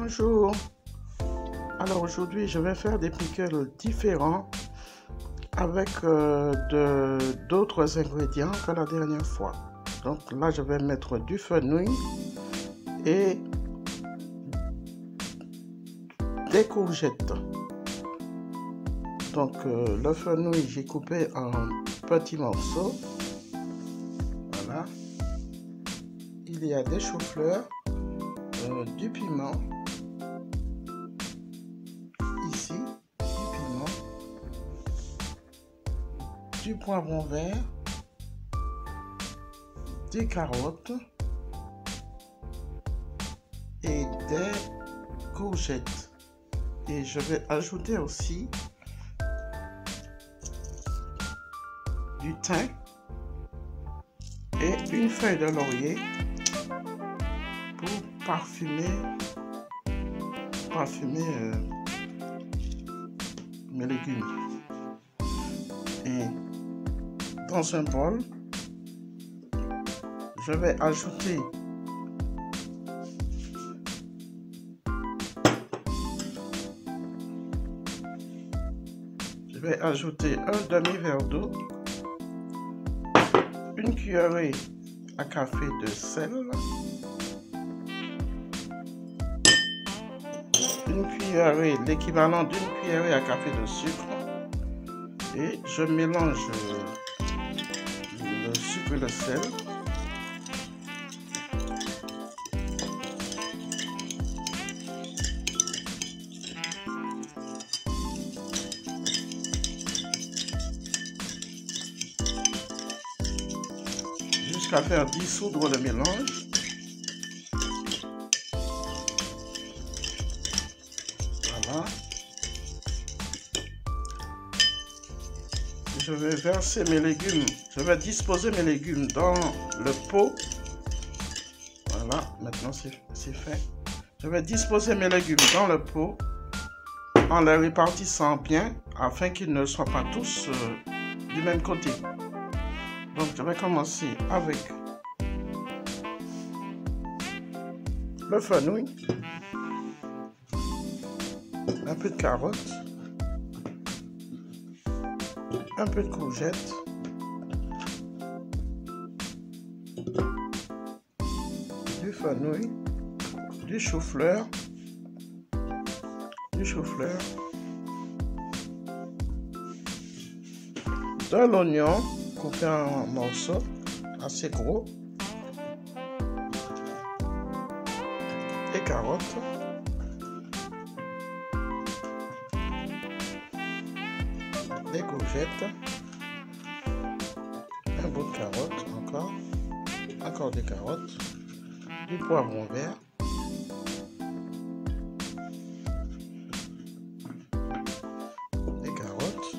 Bonjour. Alors aujourd'hui, je vais faire des pickles différents avec euh, d'autres ingrédients que la dernière fois. Donc là, je vais mettre du fenouil et des courgettes. Donc euh, le fenouil, j'ai coupé en petits morceaux. Voilà. Il y a des choux-fleurs, euh, du piment. Du poivron vert. Des carottes. Et des courgettes. Et je vais ajouter aussi du thym et une feuille de laurier pour parfumer parfumer euh, mes légumes. Dans un bol, je vais ajouter je vais ajouter un demi-verre d'eau, une cuillerée à café de sel, une cuillerée, l'équivalent d'une cuillerée à café de sucre. Et je mélange le sel. Jusqu'à faire dissoudre le mélange. Je vais verser mes légumes. Je vais disposer mes légumes dans le pot. Voilà, maintenant c'est fait. Je vais disposer mes légumes dans le pot en les répartissant bien afin qu'ils ne soient pas tous euh, du même côté. Donc je vais commencer avec le fenouil, un peu de carotte, un peu de courgette, du fenouil, du chou-fleur, du chou-fleur, de l'oignon coupé en morceaux assez gros, des carottes, un bout de carotte encore, encore des carottes, du poivron vert, des carottes,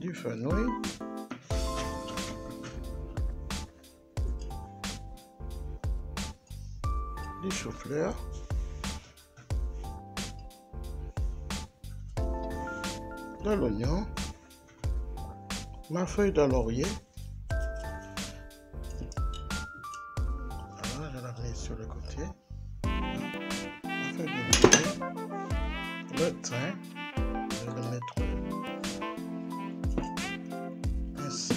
du fenouil, du chou-fleur, de l'oignon, ma feuille de laurier. Voilà, je la mets sur le côté. Ma feuille de laurier, le thym, je vais le mettre ainsi.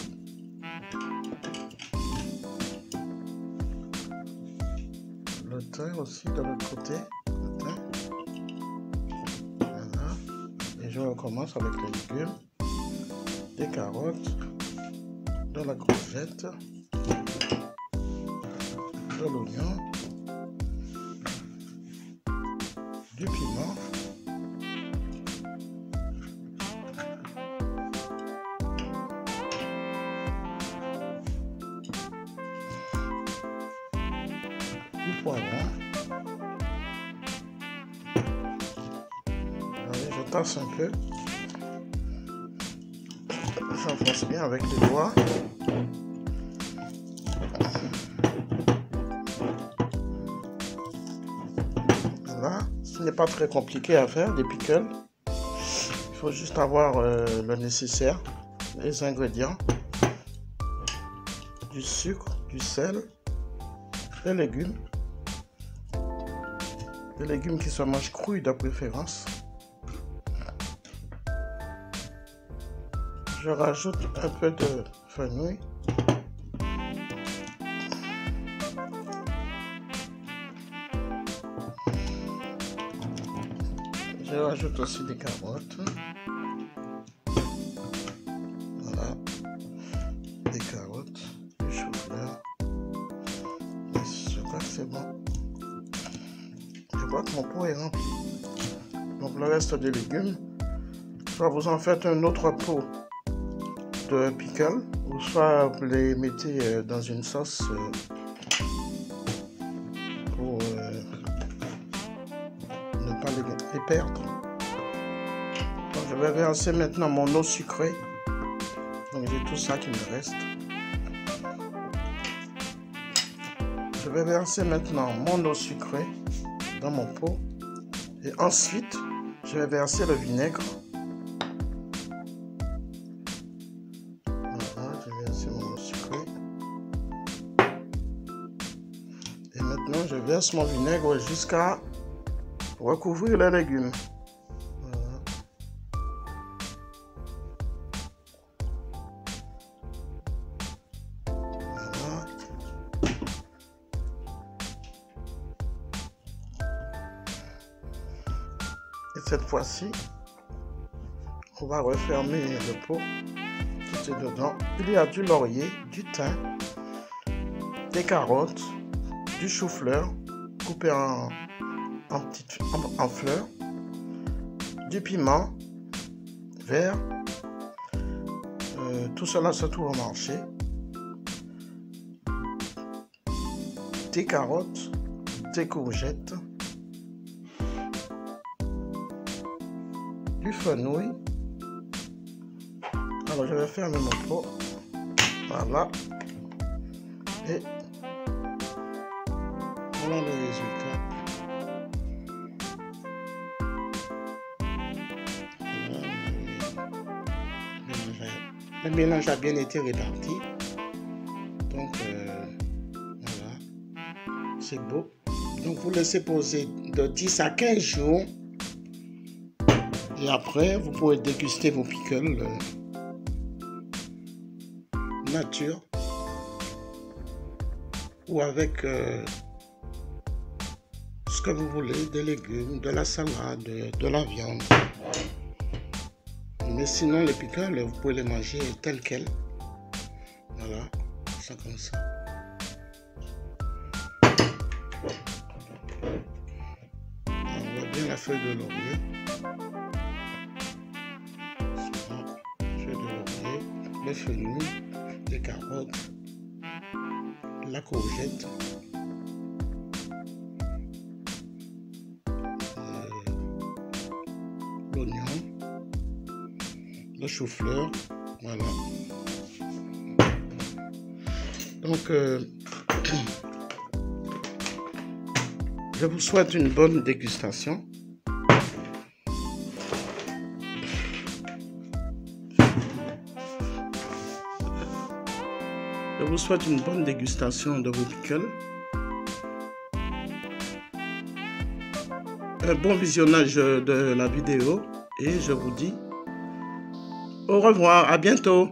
Le thym aussi de l'autre côté. Je recommence avec les légumes, des carottes, de la courgette, de l'oignon, du piment. du poivron. Un peu. J'enfonce bien avec les doigts. Voilà, ce n'est pas très compliqué à faire, des pickles. Il faut juste avoir euh, le nécessaire, les ingrédients, du sucre, du sel, les légumes, des légumes qui se mangent crus de préférence. Je rajoute un peu de fenouil. Je rajoute aussi des carottes. Voilà. Des carottes, du chou-fleur. Je crois que c'est bon. Je crois que mon pot est rempli. Donc le reste des légumes, soit vous en faites un autre pot de pickle, ou soit vous les mettez euh, dans une sauce euh, pour euh, ne pas les, perdre. je vais verser maintenant mon eau sucrée. Donc j'ai tout ça qui me reste. Je vais verser maintenant mon eau sucrée dans mon pot. Et ensuite, je vais verser le vinaigre. Mon vinaigre jusqu'à recouvrir les légumes. Et cette fois-ci, on va refermer le pot. Tout est dedans. Il y a du laurier, du thym, des carottes, du chou-fleur coupé en, en, fleurs, du piment vert. Euh, tout cela se trouve au marché. Des carottes, des courgettes, du fenouil. Alors je vais fermer mon pot. Voilà. Et le résultat. Le mélange a bien été réparti. Donc euh, voilà. C'est beau. Donc vous laissez poser de 10 à 15 jours. Et après, vous pouvez déguster vos pickles euh, nature ou avec euh, que vous voulez, des légumes, de la salade, de la viande. Mais sinon, les pickles, vous pouvez les manger tels quels. Voilà, ça comme ça. On voit bien la feuille de laurier. les fenouil, les carottes, la courgette, chou-fleur, voilà. Donc, euh, je vous souhaite une bonne dégustation. Je vous souhaite une bonne dégustation de vos pickles. Un bon visionnage de la vidéo et je vous dis au revoir, à bientôt.